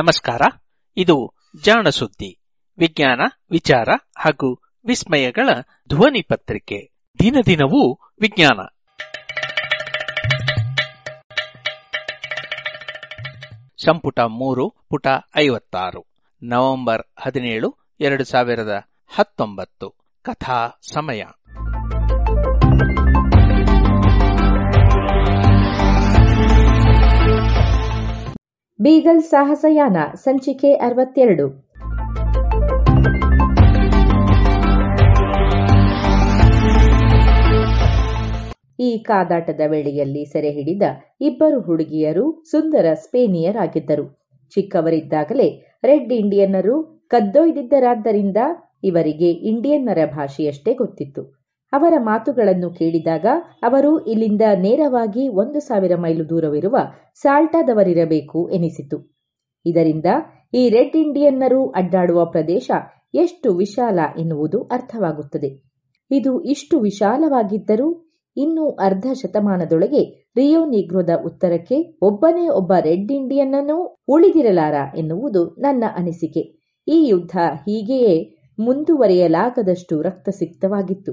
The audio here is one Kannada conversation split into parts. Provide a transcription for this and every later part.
ನಮಸ್ಕಾರ. ಇದು ಜಾಣ ಸುದ್ದಿ ವಿಜ್ಞಾನ, ವಿಚಾರ ಹಾಗೂ ವಿಸ್ಮಯಗಳ ಧ್ವನಿ ಪತ್ರಿಕೆ. ದಿನ ದಿನವೂ ವಿಜ್ಞಾನ. ಸಂಪುಟ ಮೂರು, ಪುಟ ಐವತ್ತಾರು. ನವೆಂಬರ್ ಹದಿನೇಳು, ಎರಡು ಸಾವಿರದ ಹತ್ತೊಂಬತ್ತು. ಕಥಾ ಸಮಯ. ಬೀಗಲ್ ಸಾಹಸಯಾನ, ಸಂಚಿಕೆ ಅರವತ್ತೆರಡು. ಈ ಕಾದಾಟದ ವೇಳೆಯಲ್ಲಿ ಸೆರೆ ಹಿಡಿದ ಇಬ್ಬರು ಹುಡುಗಿಯರು ಸುಂದರ ಸ್ಪೇನಿಯರಾಗಿದ್ದರು. ಚಿಕ್ಕವರಿದ್ದಾಗಲೇ ರೆಡ್ ಇಂಡಿಯನ್ನರು ಕದ್ದೊಯ್ದಿದ್ದರಾದ್ದರಿಂದ ಇವರಿಗೆ ಇಂಡಿಯನ್ನರ ಭಾಷೆಯಷ್ಟೇ ಗೊತ್ತಿತ್ತು. ಅವರ ಮಾತುಗಳನ್ನು ಕೇಳಿದಾಗ ಅವರು, ಇಲ್ಲಿಂದ ನೇರವಾಗಿ ಒಂದು ಸಾವಿರ ಮೈಲು ದೂರವಿರುವ ಸಾಲ್ಟಾದವರಿರಬೇಕು ಎನಿಸಿತು. ಇದರಿಂದ ಈ ರೆಡ್ ಇಂಡಿಯನ್ನರು ಅಡ್ಡಾಡುವ ಪ್ರದೇಶ ಎಷ್ಟು ವಿಶಾಲ ಎನ್ನುವುದು ಅರ್ಥವಾಗುತ್ತದೆ. ಇದು ಇಷ್ಟು ವಿಶಾಲವಾಗಿದ್ದರೂ ಇನ್ನೂ ಅರ್ಧ ಶತಮಾನದೊಳಗೆ ರಿಯೋ ನಿಗ್ರೋದ ಉತ್ತರಕ್ಕೆ ಒಬ್ಬನೇ ಒಬ್ಬ ರೆಡ್ ಇಂಡಿಯನ್ನನ್ನು ಉಳಿದಿರಲಾರ ಎನ್ನುವುದು ನನ್ನ ಅನಿಸಿಕೆ. ಈ ಯುದ್ಧ ಹೀಗೆಯೇ ಮುಂದುವರೆಯಲಾಗದಷ್ಟು ರಕ್ತಸಿಕ್ತವಾಗಿತ್ತು.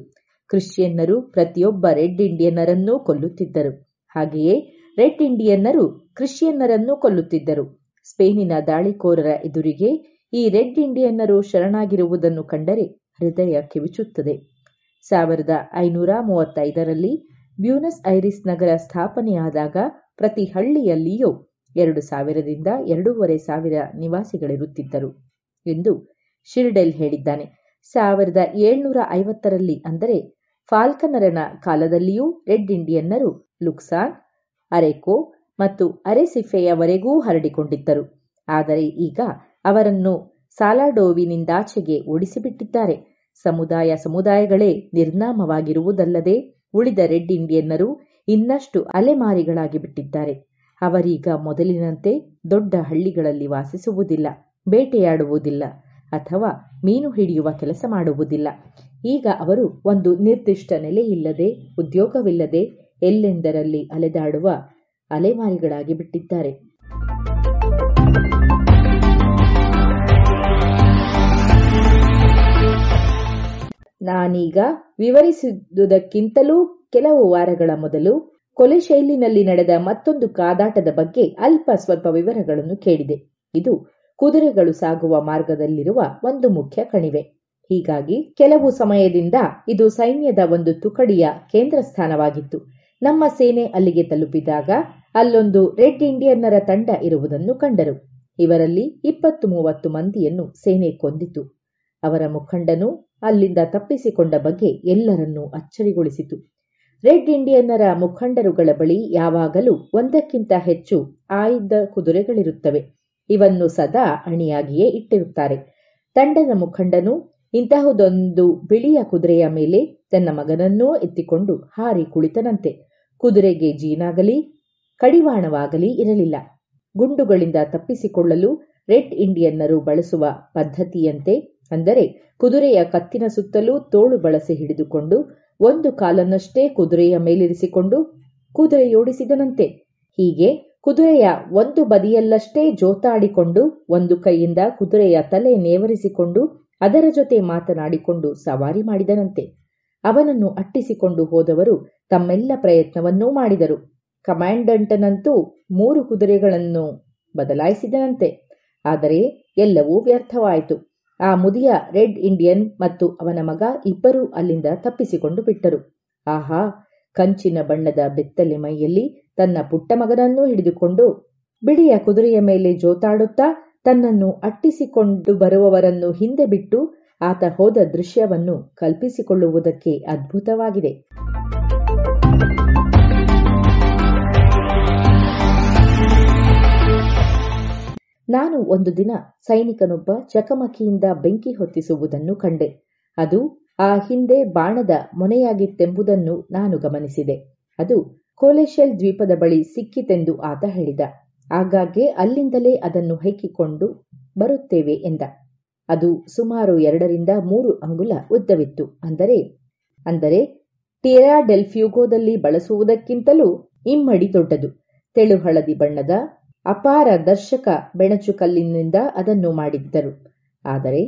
ಕ್ರಿಶ್ಚಿಯನ್ನರು ಪ್ರತಿಯೊಬ್ಬ ರೆಡ್ ಇಂಡಿಯನ್ನರನ್ನೂ ಕೊಲ್ಲುತ್ತಿದ್ದರು. ಹಾಗೆಯೇ ರೆಡ್ ಇಂಡಿಯನ್ನರು ಕ್ರಿಶ್ಚಿಯನ್ನರನ್ನೂ ಕೊಲ್ಲುತ್ತಿದ್ದರು. ಸ್ಪೇನಿನ ದಾಳಿಕೋರರ ಎದುರಿಗೆ ಈ ರೆಡ್ ಇಂಡಿಯನ್ನರು ಶರಣಾಗಿರುವುದನ್ನು ಕಂಡರೆ ಹೃದಯ ಕಿವಿಚುತ್ತದೆ. ಸಾವಿರದ ಐನೂರ ಮೂವತ್ತೈದರಲ್ಲಿ ಬ್ಯೂನಸ್ ಐರಿಸ್ ನಗರ ಸ್ಥಾಪನೆಯಾದಾಗ ಪ್ರತಿ ಹಳ್ಳಿಯಲ್ಲಿಯೂ ಎರಡು ಸಾವಿರದಿಂದ ಎರಡೂವರೆ ಸಾವಿರ ನಿವಾಸಿಗಳಿರುತ್ತಿದ್ದರು ಎಂದು ಶಿರ್ಡೆಲ್ ಹೇಳಿದ್ದಾನೆ. ಸಾವಿರದ ಏಳ್ನೂರ ಐವತ್ತರಲ್ಲಿ ಅಂದರೆ ಫಾಲ್ಕನರನ ಕಾಲದಲ್ಲಿಯೂ ರೆಡ್ ಇಂಡಿಯನ್ನರು ಲುಕ್ಸಾನ್, ಅರೆಕೋ ಮತ್ತು ಅರೆಸಿಫೆಯವರೆಗೂ ಹರಡಿಕೊಂಡಿದ್ದರು. ಆದರೆ ಈಗ ಅವರನ್ನು ಸಾಲಾಡೋವಿನಿಂದಾಚೆಗೆ ಓಡಿಸಿಬಿಟ್ಟಿದ್ದಾರೆ. ಸಮುದಾಯ ಸಮುದಾಯಗಳೇ ನಿರ್ನಾಮವಾಗಿರುವುದಲ್ಲದೆ ಉಳಿದ ರೆಡ್ ಇಂಡಿಯನ್ನರು ಇನ್ನಷ್ಟು ಅಲೆಮಾರಿಗಳಾಗಿ ಬಿಟ್ಟಿದ್ದಾರೆ. ಅವರೀಗ ಮೊದಲಿನಂತೆ ದೊಡ್ಡ ಹಳ್ಳಿಗಳಲ್ಲಿ ವಾಸಿಸುವುದಿಲ್ಲ, ಬೇಟೆಯಾಡುವುದಿಲ್ಲ ಅಥವಾ ಮೀನು ಹಿಡಿಯುವ ಕೆಲಸ ಮಾಡುವುದಿಲ್ಲ. ಈಗ ಅವರು ಒಂದು ನಿರ್ದಿಷ್ಟ ನೆಲೆಯಿಲ್ಲದೆ ಉದ್ಯೋಗವಿಲ್ಲದೆ ಎಲ್ಲೆಂದರಲ್ಲಿ ಅಲೆದಾಡುವ ಅಲೆಮಾರಿಗಳಾಗಿ ಬಿಟ್ಟಿದ್ದಾರೆ. ನಾನೀಗ ವಿವರಿಸಿದುದಕ್ಕಿಂತಲೂ ಕೆಲವು ವಾರಗಳ ಮೊದಲು ಕೊಲೆ ಶೈಲಿನಲ್ಲಿ ನಡೆದ ಮತ್ತೊಂದು ಕಾದಾಟದ ಬಗ್ಗೆ ಅಲ್ಪ ಸ್ವಲ್ಪ ವಿವರಗಳನ್ನು ಕೇಳಿದೆ. ಇದು ಕುದುರೆಗಳು ಸಾಗುವ ಮಾರ್ಗದಲ್ಲಿರುವ ಒಂದು ಮುಖ್ಯ ಕಣಿವೆ. ಹೀಗಾಗಿ ಕೆಲವು ಸಮಯದಿಂದ ಇದು ಸೈನ್ಯದ ಒಂದು ತುಕಡಿಯ ಕೇಂದ್ರ ಸ್ಥಾನವಾಗಿತ್ತು ನಮ್ಮ ಸೇನೆ ಅಲ್ಲಿಗೆ ತಲುಪಿದಾಗ ಅಲ್ಲೊಂದು ರೆಡ್ ಇಂಡಿಯನ್ನರ ತಂಡ ಇರುವುದನ್ನು ಕಂಡರು. ಇವರಲ್ಲಿ ಇಪ್ಪತ್ತು ಮೂವತ್ತು ಮಂದಿಯನ್ನು ಸೇನೆ ಕೊಂದಿತು. ಅವರ ಮುಖಂಡನು ಅಲ್ಲಿಂದ ತಪ್ಪಿಸಿಕೊಂಡ ಬಗ್ಗೆ ಎಲ್ಲರನ್ನೂ ಅಚ್ಚರಿಗೊಳಿಸಿತು. ರೆಡ್ ಇಂಡಿಯನ್ನರ ಮುಖಂಡರುಗಳ ಬಳಿ ಯಾವಾಗಲೂ ಒಂದಕ್ಕಿಂತ ಹೆಚ್ಚು ಆಯ್ದ ಕುದುರೆಗಳಿರುತ್ತವೆ. ಇವನ್ನು ಸದಾ ಅಣಿಯಾಗಿಯೇ ಇಟ್ಟಿರುತ್ತಾರೆ. ತಂಡದ ಮುಖಂಡನು ಇಂತಹುದೊಂದು ಬಿಳಿಯ ಕುದುರೆಯ ಮೇಲೆ ತನ್ನ ಮಗನನ್ನೂ ಎತ್ತಿಕೊಂಡು ಹಾರಿ ಕುಳಿತನಂತೆ. ಕುದುರೆಗೆ ಜೀನಾಗಲಿ, ಕಡಿವಾಣವಾಗಲಿ ಇರಲಿಲ್ಲ. ಗುಂಡುಗಳಿಂದ ತಪ್ಪಿಸಿಕೊಳ್ಳಲು ರೆಡ್ ಇಂಡಿಯನ್ನರು ಬಳಸುವ ಪದ್ಧತಿಯಂತೆ, ಅಂದರೆ ಕುದುರೆಯ ಕತ್ತಿನ ಸುತ್ತಲೂ ತೋಳು ಬಳಸಿ ಹಿಡಿದುಕೊಂಡು ಒಂದು ಕಾಲನ್ನಷ್ಟೇ ಕುದುರೆಯ ಮೇಲಿರಿಸಿಕೊಂಡು ಕುದುರೆಯೋಡಿಸಿದನಂತೆ. ಹೀಗೆ ಕುದುರೆಯ ಒಂದು ಬದಿಯಲ್ಲಷ್ಟೇ ಜೋತಾಡಿಕೊಂಡು ಒಂದು ಕೈಯಿಂದ ಕುದುರೆಯ ತಲೆ ನೇವರಿಸಿಕೊಂಡು ಅದರ ಜೊತೆ ಮಾತನಾಡಿಕೊಂಡು ಸವಾರಿ ಮಾಡಿದನಂತೆ. ಅವನನ್ನು ಅಟ್ಟಿಸಿಕೊಂಡು ಹೋದವರು ತಮ್ಮೆಲ್ಲ ಪ್ರಯತ್ನವನ್ನೂ ಮಾಡಿದರು. ಕಮಾಂಡಂಟನಂತೂ ಮೂರು ಕುದುರೆಗಳನ್ನು ಬದಲಾಯಿಸಿದನಂತೆ. ಆದರೆ ಎಲ್ಲವೂ ವ್ಯರ್ಥವಾಯಿತು. ಆ ಮುದಿಯ ರೆಡ್ ಇಂಡಿಯನ್ ಮತ್ತು ಅವನ ಮಗ ಇಬ್ಬರೂ ಅಲ್ಲಿಂದ ತಪ್ಪಿಸಿಕೊಂಡು ಬಿಟ್ಟರು. ಆಹಾ, ಕಂಚಿನ ಬಣ್ಣದ ಬೆತ್ತಲೆ ಮೈಯಲ್ಲಿ ತನ್ನ ಪುಟ್ಟ ಮಗನನ್ನೂ ಹಿಡಿದುಕೊಂಡು ಬಿಳಿಯ ಕುದುರೆಯ ಮೇಲೆ ಜೋತಾಡುತ್ತಾ ತನ್ನನ್ನು ಅಟ್ಟಿಸಿಕೊಂಡು ಬರುವವರನ್ನು ಹಿಂದೆ ಬಿಟ್ಟು ಆತ ಹೋದ ದೃಶ್ಯವನ್ನು ಕಲ್ಪಿಸಿಕೊಳ್ಳುವುದಕ್ಕೆ ಅದ್ಭುತವಾಗಿದೆ. ನಾನು ಒಂದು ದಿನ ಸೈನಿಕನೊಬ್ಬ ಚಕಮಕಿಯಿಂದ ಬೆಂಕಿ ಹೊತ್ತಿಸುವುದನ್ನು ಕಂಡೆ. ಅದು ಆ ಹಿಂದೆ ಬಾಣದ ಮೊನೆಯಾಗಿತ್ತೆಂಬುದನ್ನು ನಾನು ಗಮನಿಸಿದೆ. ಅದು ಕೋಲೆಶೆಲ್ ದ್ವೀಪದ ಬಳಿ ಸಿಕ್ಕಿತೆಂದು ಆತ ಹೇಳಿದ. ಆಗಾಗ್ಗೆ ಅಲ್ಲಿಂದಲೇ ಅದನ್ನು ಹೆಕ್ಕಿಕೊಂಡು ಬರುತ್ತೇವೆ ಎಂದ. ಅದು ಸುಮಾರು ಎರಡರಿಂದ ಮೂರು ಅಂಗುಲ ಉದ್ದವಿತ್ತು. ಅಂದರೆ ಅಂದರೆ ಟಿರಾ ಡೆಲ್ ಫ್ಯೂಗೋದಲ್ಲಿ ಬಳಸುವುದಕ್ಕಿಂತಲೂ ಇಮ್ಮಡಿ ದೊಡ್ಡದು. ತೆಳು ಹಳದಿ ಬಣ್ಣದ ಅಪಾರ ದರ್ಶಕ ಬೆಣಚು ಕಲ್ಲಿನಿಂದ ಅದನ್ನು ಮಾಡಿದ್ದರು. ಆದರೆ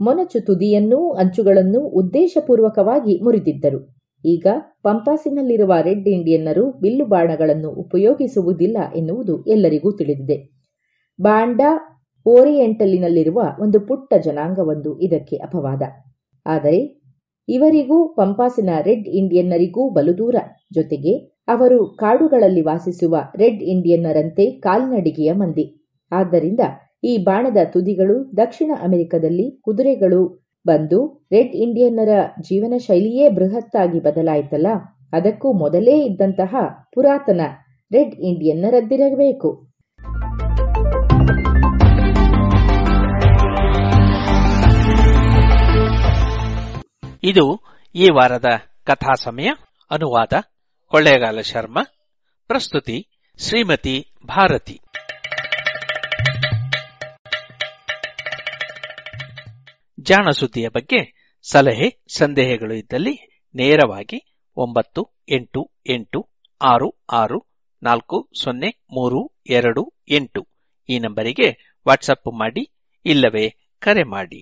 ಮೊನಚು ತುದಿಯನ್ನೂ ಅಂಚುಗಳನ್ನೂ ಉದ್ದೇಶಪೂರ್ವಕವಾಗಿ ಮುರಿದಿದ್ದರು. ಈಗ ಪಂಪಾಸಿನಲ್ಲಿರುವ ರೆಡ್ ಇಂಡಿಯನ್ನರು ಬಿಲ್ಲು ಬಾಣಗಳನ್ನು ಉಪಯೋಗಿಸುವುದಿಲ್ಲ ಎನ್ನುವುದು ಎಲ್ಲರಿಗೂ ತಿಳಿದಿದೆ. ಬಾಂಡಾ ಓರಿಯೆಂಟಲಿನಲ್ಲಿರುವ ಒಂದು ಪುಟ್ಟ ಜನಾಂಗವೊಂದು ಇದಕ್ಕೆ ಅಪವಾದ. ಆದರೆ ಇವರಿಗೂ ಪಂಪಾಸಿನ ರೆಡ್ ಇಂಡಿಯನ್ನರಿಗೂ ಬಲು ದೂರ ಜೊತೆಗೆ ಅವರು ಕಾಡುಗಳಲ್ಲಿ ವಾಸಿಸುವ ರೆಡ್ ಇಂಡಿಯನ್ನರಂತೆ ಕಾಲ್ನಡಿಗೆಯ ಮಂದಿ. ಆದ್ದರಿಂದ ಈ ಬಾಣದ ತುದಿಗಳು ದಕ್ಷಿಣ ಅಮೆರಿಕದಲ್ಲಿ ಕುದುರೆಗಳು ಬಂದು ರೆಡ್ ಇಂಡಿಯನ್ನರ ಜೀವನ ಶೈಲಿಯೇ ಬೃಹತ್ತಾಗಿ ಬದಲಾಯಿತಲ್ಲ? ಅದಕ್ಕೂ ಮೊದಲೇ ಇದ್ದಂತಹ ಪುರಾತನ ರೆಡ್ ಇಂಡಿಯನ್ನರದ್ದಿರಬೇಕು. ಇದು ಈ ವಾರದ ಕಥಾ ಸಮಯ. ಅನುವಾದ ಕೊಳ್ಳೇಗಾಲ ಶರ್ಮಾ. ಪ್ರಸ್ತುತಿ ಶ್ರೀಮತಿ ಭಾರತಿ. ಜಾಣ ಸುದ್ದಿಯ ಬಗ್ಗೆ ಸಲಹೆ, ಸಂದೇಹಗಳು ಇದ್ದಲ್ಲಿ ನೇರವಾಗಿ ಒಂಬತ್ತು, ಎಂಟು ಎಂಟು, ಆರು ಆರು, ನಾಲ್ಕು, ಸೊನ್ನೆ, ಮೂರು, ಎರಡು, ಎಂಟು ಈ ನಂಬರಿಗೆ ವಾಟ್ಸಪ್ ಮಾಡಿ ಇಲ್ಲವೇ ಕರೆ ಮಾಡಿ.